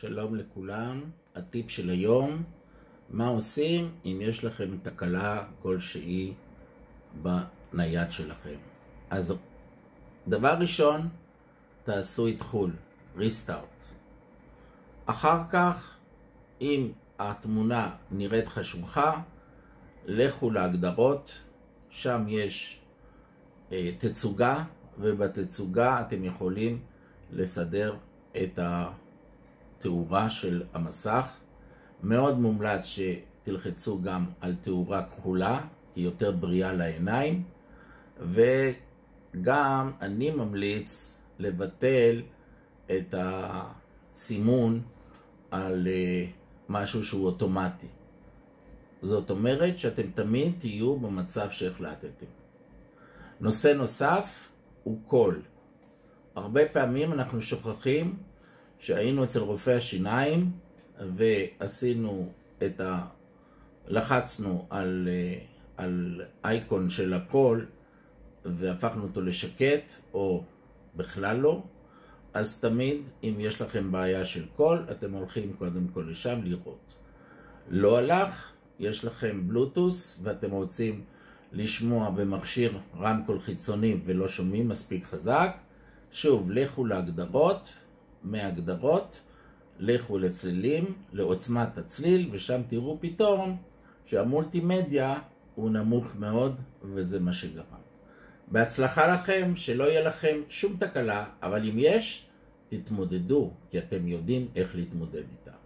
שלום לכולם, הטיפ של היום, מה עושים אם יש לכם תקלה כלשהי בנייד שלכם. אז דבר ראשון, תעשו איתחול, ריסטארט. אחר כך, אם התמונה נראית חשוכה, לכו להגדרות, שם יש אה, תצוגה, ובתצוגה אתם יכולים לסדר את התאורה של המסך. מאוד מומלץ שתלחצו גם על תאורה כחולה, היא יותר בריאה לעיניים, וגם אני ממליץ לבטל את הסימון על אה, משהו שהוא אוטומטי. זאת אומרת שאתם תמיד תהיו במצב שהחלטתם. נושא נוסף הוא קול. הרבה פעמים אנחנו שוכחים שהיינו אצל רופא השיניים ועשינו את ה... לחצנו על, אה, על אייקון של הקול והפכנו אותו לשקט או בכלל לא, אז תמיד אם יש לכם בעיה של קול, אתם הולכים קודם כל לשם לראות. לא הלך, יש לכם בלוטוס ואתם רוצים לשמוע במכשיר רמקול חיצוני ולא שומעים מספיק חזק, שוב, לכו להגדרות, מהגדרות, לכו לצלילים, לעוצמת הצליל, ושם תראו פתאום שהמולטימדיה הוא נמוך מאוד, וזה מה שגרם. בהצלחה לכם, שלא יהיה לכם שום תקלה, אבל אם יש, תתמודדו, כי אתם יודעים איך להתמודד איתה.